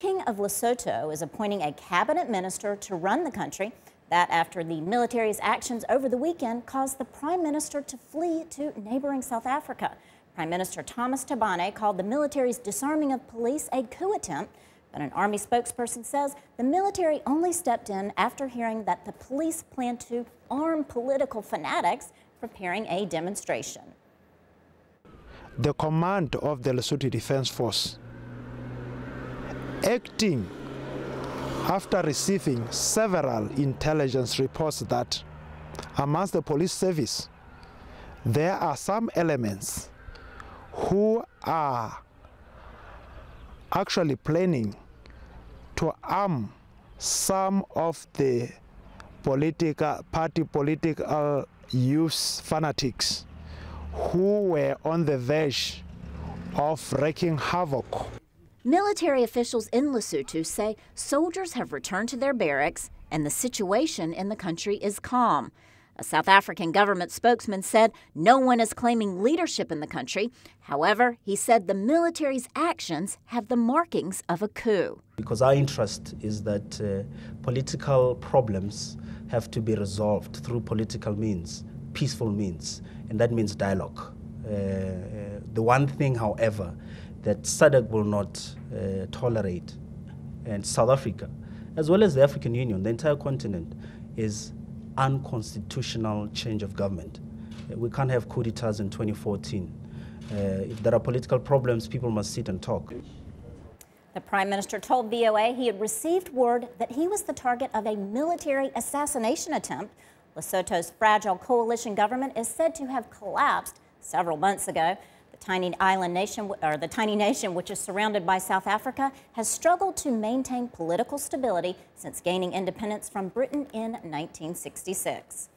King of Lesotho is appointing a cabinet minister to run the country. That after the military's actions over the weekend caused the prime minister to flee to neighboring South Africa. Prime Minister Thomas Thabane called the military's disarming of police a coup attempt, but an army spokesperson says the military only stepped in after hearing that the police plan to arm political fanatics preparing a demonstration. The command of the Lesotho Defense Force acting after receiving several intelligence reports that amongst the police service, there are some elements who are actually planning to arm some of the political party political youth fanatics who were on the verge of wreaking havoc Military officials in Lesotho say soldiers have returned to their barracks and the situation in the country is calm. A South African government spokesman said no one is claiming leadership in the country. However, he said the military's actions have the markings of a coup. Because our interest is that uh, political problems have to be resolved through political means, peaceful means, and that means dialogue. Uh, uh the one thing, however, that SADC will not uh, tolerate, and South Africa, as well as the African Union, the entire continent, is unconstitutional change of government. Uh, we can't have coup d'etats in 2014. Uh, if there are political problems, people must sit and talk. The Prime Minister told VOA he had received word that he was the target of a military assassination attempt. Lesotho's fragile coalition government is said to have collapsed several months ago tiny island nation, or the tiny nation which is surrounded by South Africa, has struggled to maintain political stability since gaining independence from Britain in 1966.